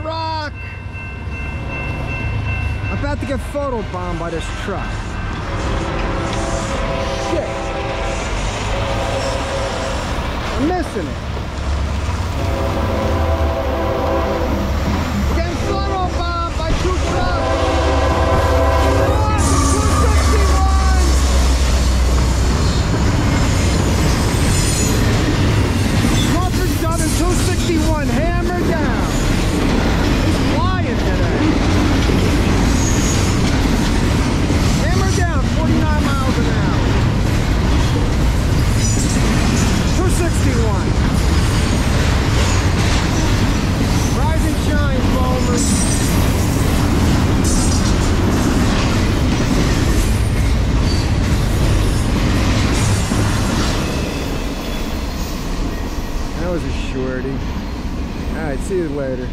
truck. I'm about to get photobombed by this truck. Shit. I'm missing it. By two trucks. What? 261! Crawford done in 261, hammer That was a shorty. Alright, see you later.